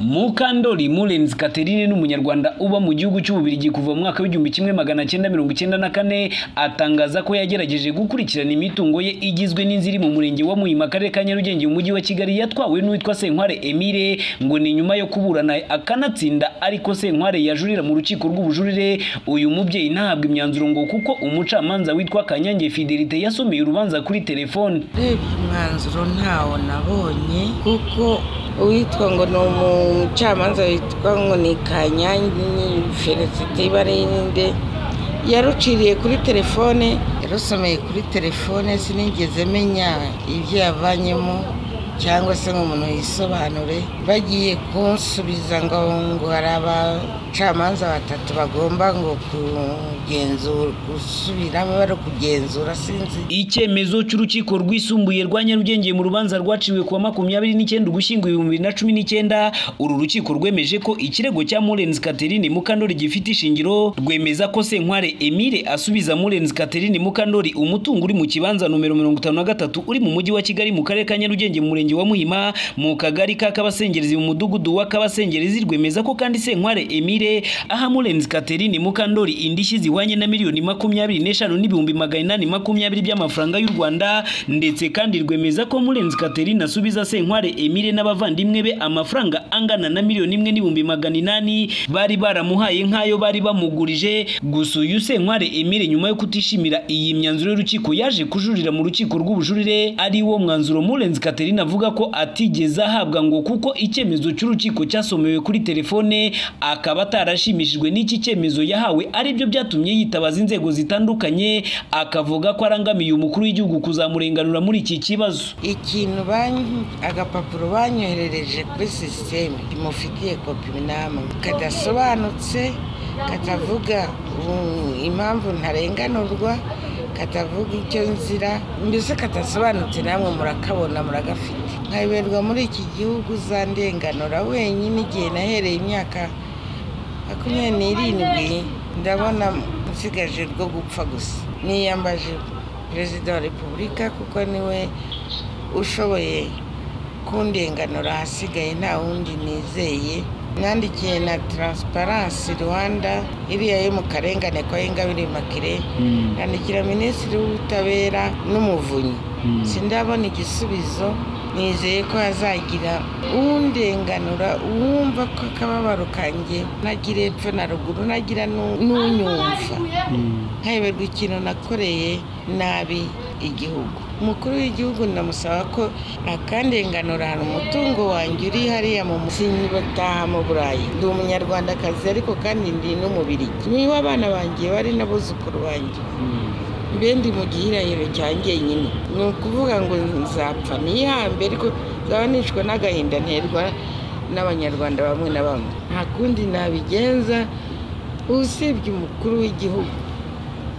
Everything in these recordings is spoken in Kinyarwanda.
Mukandori Murenzi Catherine ni umunyarwanda uba mu gihugu cy'Ububiligi kuva mu mwaka w'igihumbi kimwe magana cyenda mirongo icyenda na kane atangaza ko yagerageje gukurikirana imitungo ye igizwe n'inzu iri mu murenge wa Muhima akarere ka Nyarugenge mu mujyi wa Kigali yatwawe n'uwitwa Senkware Emile ngo ni nyuma yo kuburana akanatsinda ariko Senkware yajurira mu rukiko rw'ubujurire uyu mubyeyi ntahabwa imyanzuro ngo kuko umucamanza witwa Kanyange Fidelite yasomeye urubanza kuri telefone. Urebye umwanzuro ntawo nabonye kuko uwitwa ngo ni umucamanza witwa ngo ni kanyange felicite ibarinde. Yaruciriye kuri telefone yarusomeye kuri telefone sinigeze menya ibyo yavanyemo cyangwa se ngo umuntu yisobanure. Bagiye kunsubiza ngo ngo hari abacamanza batatu bagomba ngo kugenzura gusubiramo bari kugenzura sinzi. Icyemezo cy'urukiko rwisumbuye rwa Nyarugenge mu rubanza rwaciwe kuwa makumyabiri n'icyenda ugushyingo ibihumbi bibiri na cumi n'icyenda. Uru rukiko rwemeje ko ikirego cya Murenzi Catherine Mukandori gifite ishingiro rwemeza ko Senkware Emile asubiza Murenzi Catherine Mukandori umutungo uri mu kibanza nomero mirongo itanu na gatatu uri mu mujyi wa Kigali mu karere ka Nyarugenge mu murenge wa Muhima mu kagari ka Kabasengerezi mu mudugudu wa Kabasengerezi rwemeza ko kandi Senkware Emile aha Murenzi Catherine Mukandori indishyi zihwanye na miliyoni makumyabiri n'eshanu n'ibihumbi magana inani makumyabiri by'amafaranga y'u Rwanda ndetse kandi rwemeza ko Murenzi Catherine asubiza Senkware Emile n'abavandimwe be amafaranga angana na miliyoni imwe n'ibihumbi magana inani bari baramuhaye nk'ayo bari bamugurije. Gusa uyu Senkware Emile nyuma yo kutishimira iyi myanzuro y'urukiko yaje kujurira mu rukiko rw'ubujurire ari wo mwanzuro Murenzi Catherine avuga ko atigeze ahabwa ngo kuko icyemezo cy'urukiko cyasomewe kuri telefone akaba atarashimishijwe n'iki cyemezo yahawe ari byo byatumye yitabaza inzego zitandukanye akavuga ko arangamiye umukuru w'igihugu kuzamurenganura muri iki kibazo. Ikintu agapapuro banyoherereje kuri sisiteme kimufitiye kopi namwe. Kadasobanutse katavuga impamvu ntarenganurwa katavuga icyo nzira mbese kadasobanutse namwe murakabona muragafite. Nkayoberwa muri iki gihugu za ndenganura wenyine igihe nahereye imyaka makumyabiri n'irindwi ndabona nsigaje rwo gupfa gusa. Niyambaje perezida wa repubulika kuko ni we ushoboye kundenganura ahasigaye nta wundi nizeye. Nandikiye na taransiparansi rwanda iriya yo mu karengane kwa ingabire makire yandikira minisitiri w'ubutabera n'umuvunyi. Sindabona igisubizo. Nizeye ko hazagira undenganura wumva ko akababaro kanjye nagira epfo na ruguru nagira n'unyumva. Nkayoberwa ikintu nakoreye nabi igihugu. Umukuru w'igihugu ndamusaba ko akandenganura hari umutungo wanjye uri hariya mu musingi bataha mu burayi. Ndi umunyarwandakazi ariko kandi ndi n'umubirigi. Niba abana banjye bari n'abuzukuru banjye. Mbe ndi mu gihirahiro cyanjye nyine ni ukuvuga ngo nzapfa. Nihambe ariko nzaba nicwa n'agahinda nterwa n'abanyarwanda bamwe na bamwe. Nta kundi nabigenza usibye umukuru w'igihugu.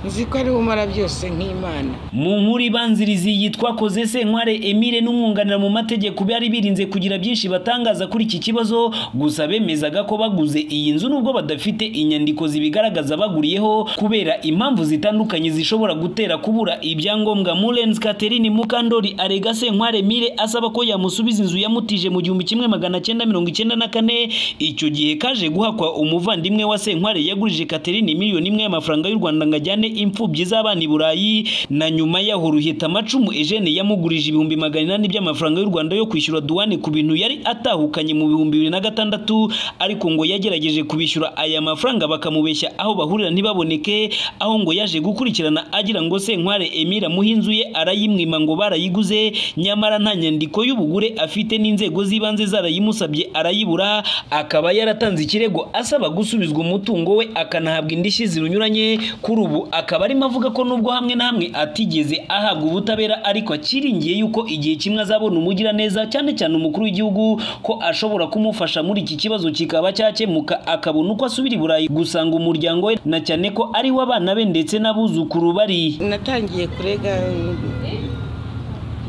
Nzi ko ari we umara byose nk'imana. Mu nkuru ibanziriza iyi twakoze senkware emile n'umwunganira mu mategeko bari birinze kugira byinshi batangaza kuri iki kibazo gusa bemezaga ko baguze iyi nzu nubwo badafite inyandiko zibigaragaza baguriyeho kubera impamvu zitandukanye zishobora gutera kubura ibyangombwa. Murenzi catherine mukandori arega senkware emile asaba ko yamusubiza inzu yamutije mu gihumbi kimwe magana cyenda mirongo icyenda na kane icyo gihe kaje guhakwa umuvandimwe wa senkware yagurije catherine miliyoni imwe y'amafaranga y'u rwanda ngo ajyane imfubyi z'abana i burayi na nyuma yaho ruhita amacumu Eugene yamugurije ibihumbi magana inani by'amafaranga y'u Rwanda yo kwishyura duwane ku bintu yari atahukanye mu bihumbi bibiri na gatandatu ariko ngo yagerageje kubishyura aya mafaranga bakamubeshya aho bahurira ntibaboneke aho ngo yaje gukurikirana agira ngo Senkware Emile amuhe inzu ye arayimwima ngo barayiguze nyamara nta nyandiko y'ubugure afite n'inzego z'ibanze zarayimusabye arayibura akaba yaratanze ikirego asaba gusubizwa umutungo we akanahabwa indishyi zirunyuranye kuri ubu akaba arimo avuga ko nubwo hamwe na hamwe atigeze ahabwa ubutabera ariko akiringiye yuko igihe kimwe azabona umugiraneza cyane cyane umukuru w'igihugu ko ashobora kumufasha muri iki kibazo kikaba cyakemuka akabona uko asubira i burayi. Gusanga umuryango we na cyane ko ariho abana be ndetse n'abuzukuru bari. Natangiye kurega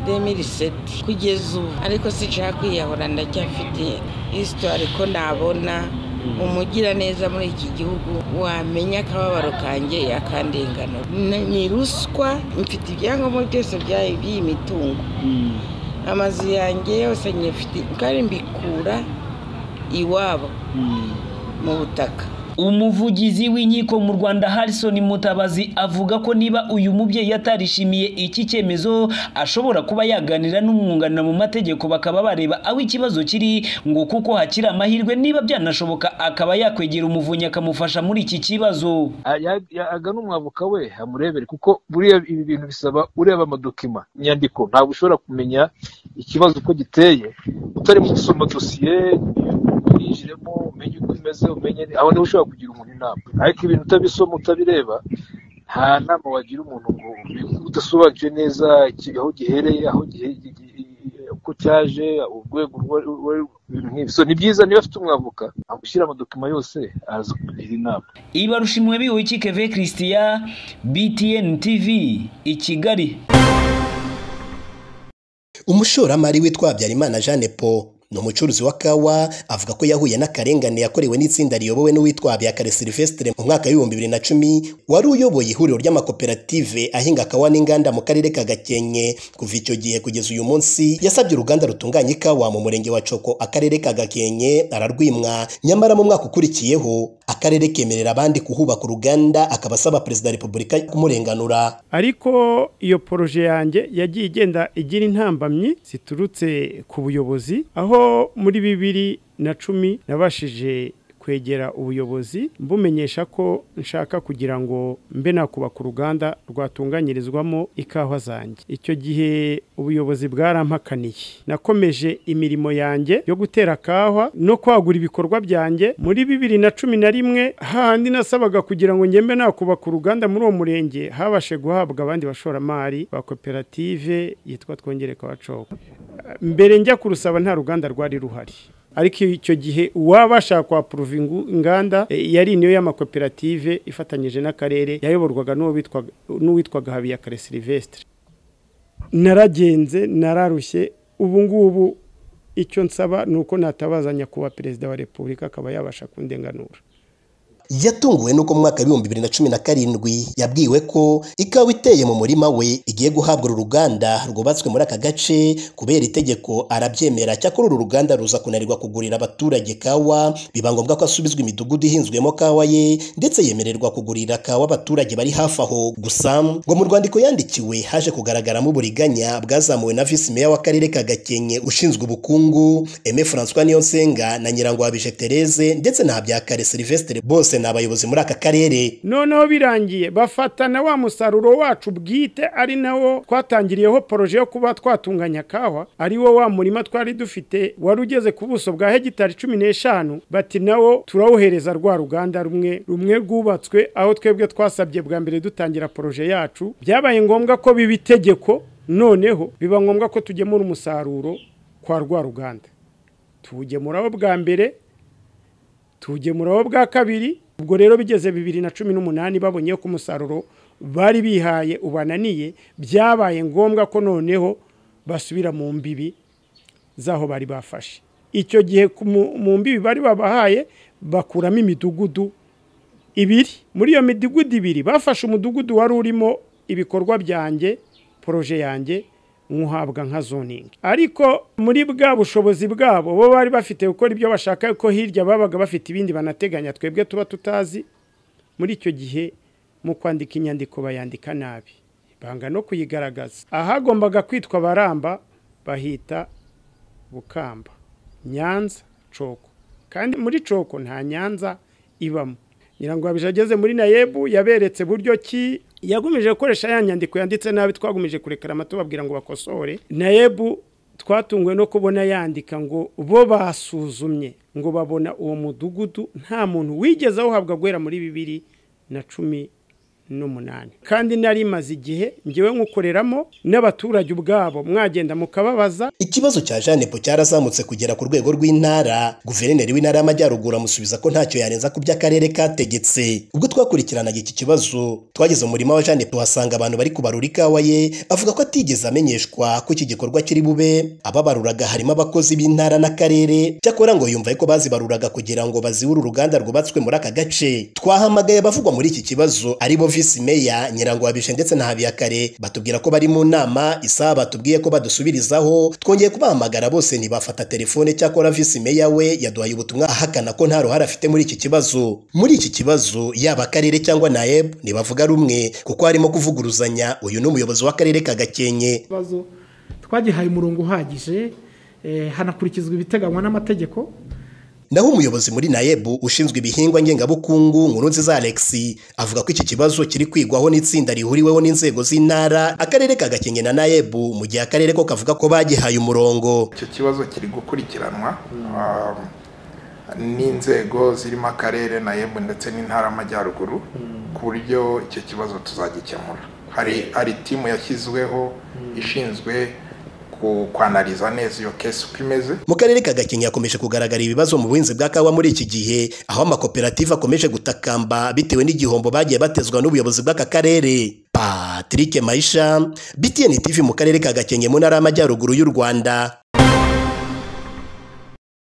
demiriseti kugeza ubu ariko sinshaka kwiyahura ndacyafite hisitwari ko nabona umugiraneza muri iki gihugu wamenya akababaro kanjye yakandenganura ni ruswa mfite ibyangombwa byose by'iyi mitungo. Amazu yanjye yose nyifite kandi mbikura iwabo. Mu butaka. Umuvugizi w'inkiko mu rwanda harrison mutabazi avuga ko niba uyu mubyeyi atarishimiye iki cyemezo ashobora kuba yaganira n'umwunganira mu mategeko bakaba bareba aho ikibazo kiri ngo kuko hakiri amahirwe niba byanashoboka akaba yakwegera umuvunyi akamufasha muri iki kibazo. Agana umwavoka we amurebere kuko buriya ibi bintu bisaba ureba amadokima inyandiko ntabwo ushobora kumenya ikibazo uko giteye utari mu gusoma dosiye umenye uko imeze umenye aho ni ho ushobora kugira umuntu inama. Ariko ibintu utabisoma utabireba nta nama wagira umuntu ngo udasobanukiwe neza aho gihereye aho uko cyaje urwego ibintu ni byiza niba afite umwavoka amushyira amadokima yose araza kugira inama. Ibarushimwe biwe keve christian btn tv i kigali. Umushoramari witwa habyarimana jeanne paul ni umucuruzi wa kawa avuga ko yahuye n'akarengane yakorewe n'itsinda riyobowe n'uwitwa Habiyakare Silvestre mu mwaka w'ibihumbi bibiri na cumi wari uyoboye ihuriro ry'amakoperative ahinga kawa n'inganda mu karere ka Gakenke. Kuva icyo gihe kugeza uyu munsi yasabye uruganda rutunganya ikawa mu murenge wa Coko akarere ka Gakenke ararwimwa nyamara mu mwaka ukurikiyeho akarere kemerera abandi kuhubaka uruganda akaba asaba perezida wa repubulika kumurenganura. Ariko iyo poroje yanjye yagiye igenda igira intambamyi ziturutse ku buyobozi aho muri bibiri na cumi nabashije kwegera ubuyobozi mbumenyesha ko nshaka kugira ngo mbe nakubaka uruganda rwatunganyirizwamo ikawa zanjye. Icyo gihe ubuyobozi bwarampakaniye. Nakomeje imirimo yanjye yo gutera kawa no kwagura ibikorwa byanjye. Muri bibiri na cumi na rimwe hahandi nasabaga kugira ngo ngembe nakubaka uruganda muri uwo murenge. Habashe guhabwa abandi bashoramari ba koperative yitwa twongere kawacoka mbere njya kurusaba nta ruganda rwari ruhari. Ariko icyo gihe uwabasha kwapuruva inganda yari niyo y'amakoperative ifatanyije n'akarere yayoborwaga n'uwitwaga habiyakare silivesitire naragenze nararushye. Ubu ngubu icyo nsaba ni uko natabaza nyakubahwa perezida wa repubulika akaba yabasha kundenganura. Yatunguwe nuko mu mwaka w'ibihumbi bibiri na cumi na karindwi. Yabwiwe ko ikawa iteye mu murima we igiye guhabwa uru ruganda rwubatswe muri aka gace kubera itegeko arabyemera. Cyakora uru ruganda ruza kunanirwa kugurira abaturage kawa biba ngombwa ko asubizwa imidugudu ihinzwemo kawa ye ndetse yemererwa kugurira kawa abaturage bari hafi aho. Gusa ngo mu rwandiko yandikiwe haje kugaragaramo uburiganya bwazamuwe na visi meya w'akarere ka gakenke ushinzwe ubukungu eme francois niyonsenga na nyirangwabije therese ndetse na habyakare silvestre bose ni abayobozi muri aka karere. Noneho birangiye bafatana wa musaruro wacu bwite ari nawo twatangiriyeho poroje yo kuba twatunganya kawa ari wo wa murima twari dufite wari ugeze ku buso bwa hegitari cumi n'eshanu bati nawo turawuhereza rwa ruganda rumwe rumwe rwubatswe aho twebwe twasabye bwa mbere dutangira poroje yacu. Byabaye ngombwa ko biba itegeko noneho biba ngombwa ko tugemura umusaruro kwa rwa ruganda. Tuwugemuraho bwa mbere tuwugemuraho bwa kabiri ubwo rero bigeze bibiri na cumi n'umunani babonye ko umusaruro bari bihaye ubananiye byabaye ngombwa ko noneho basubira mu mbibi z'aho bari bafashe. Icyo gihe mu mbibi bari babahaye bakuramo imidugudu ibiri. Muri iyo midugudu ibiri bafashe umudugudu wari urimo ibikorwa byanjye poroje yanjye nkuhabwa nka zoningi ariko muri bwa bushobozi bwabo bo bari bafite gukora ibyo bashaka ko hirya babaga bafite ibindi banateganya twebwe tuba tutazi. Muri icyo gihe mu kwandika inyandiko bayandika nabi. Banga no kuyigaragaza. Ahagombaga kwitwa baramba bahita bukamba. Nyanza coko. Kandi muri coko nta nyanza ibamo. Nyirango ageze muri nayebu yaberetse buryo ki yagumije gukoresha ya nyandiko yanditse nabi twagumije kurekera amato babwira ngo bakosore. Nayebu twatunguwe no kubona yandika ngo bo basuzumye ngo babona uwo mudugudu nta muntu wigeze awuhabwa guhera muri bibiri na cumi n'umunani. Kandi nari maze igihe ngewe nkukoreramo n'abaturage ubwabo mwagenda mukababaza. Ikibazo cya jeanne cyarazamutse kugera ku rwego rw'intara. Guverineri w'intara y'amajyaruguru amusubiza ko ntacyo yarenza ku by'akarere kategetse. Ubwo twakurikiranaga iki kibazo twageze mu murima wa jeanne po uhasanga abantu bari kubarura ikawa ye avuga ko atigeze amenyeshwa ko iki gikorwa kiri bube. Ababaruraga harimo abakozi b'intara n'akarere. Cyakora ngo yumva ko bazibaruraga kugira ngo bazihure uruganda rwubatswe muri aka gace. Twahamagaye abavugwa muri iki kibazo ari bo visi meya nyirangwabije ndetse na habiyakare batubwira ko bari mu nama isaha batubwiye ko badusubirizaho twongeye kubahamagara bose ntibafata telefone cyakora visi meya we yaduhaye ubutumwa ahakana ko nta ruhare afite muri iki kibazo. Muri iki kibazo yaba akarere cyangwa naeb ntibavuga rumwe kuko harimo kuvuguruzanya uyu ni umuyobozi w'akarere ka gakenke. Twagihaye umurongo uhagije eh, hanakurikizwa ibiteganywa n'amategeko. Naho umuyobozi muri naeb ushinzwe ibihingwa ngengabukungu nkurunziza alex avuga ko iki kibazo kiri kwigwaho n'itsinda rihuriweho n'inzego z'intara akarere ka gakenke na naeb mu gihe akarere ko kavuga ko bagihaye umurongo. Icyo kibazo kiri gukurikiranwa um, n'inzego zirimo akarere na yebu ndetse n'intara y'amajyaruguru ku buryo icyo kibazo tuzagikemura. Hari hari timu yashyizweho ishinzwe ku- kwanariza neza iyo kesi uko imeze. Mu karere ka gakenke hakomeje kugaragara ibibazo mu buhinzi bwa kawa muri iki gihe aho amakoperative akomeje gutakamba bitewe n'igihombo bagiye batezwa n'ubuyobozi bw'aka karere. Patrick maisha btn tv mu karere ka gakenke mu ntara y'amajyaruguru y'u rwanda